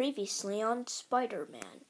previously on Spider Man.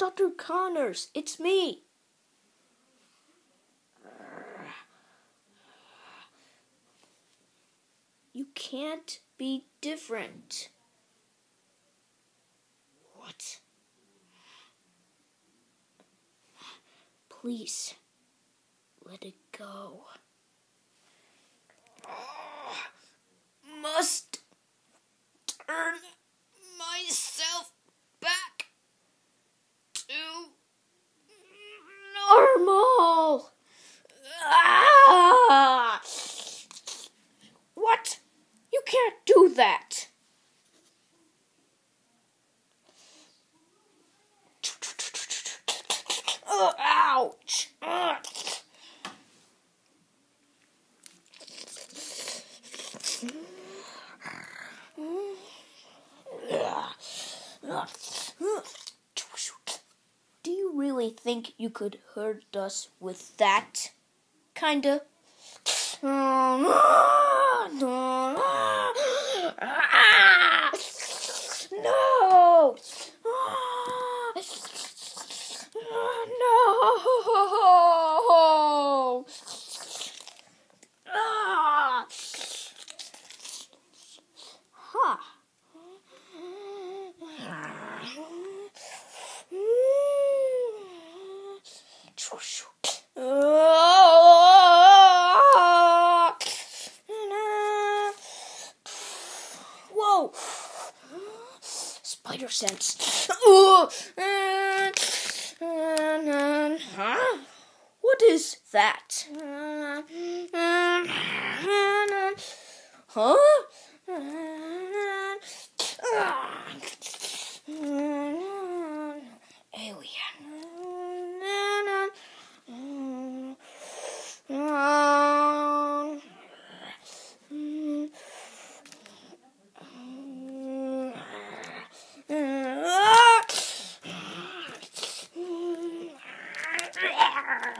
Dr. Connors, it's me. You can't be different. What? Please, let it go. Must normal. Ah! What? You can't do that. Uh, ouch. Do you really think you could hurt us with that? Kinda. Um, Whoa! Spider sense. Huh? What is that? Uh, huh?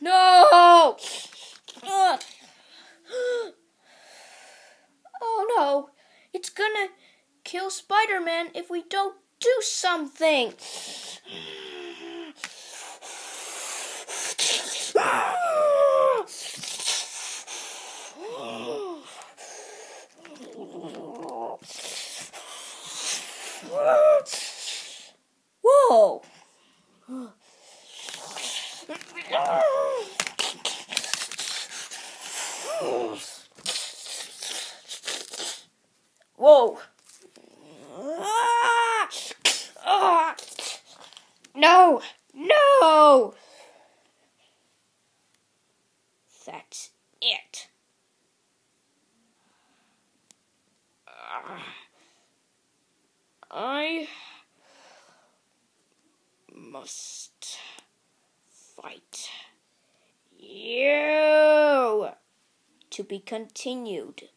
No! Oh no, it's gonna kill Spider Man if we don't do something. Whoa! Whoa! No! No! That's it. Uh, I must fight you to be continued.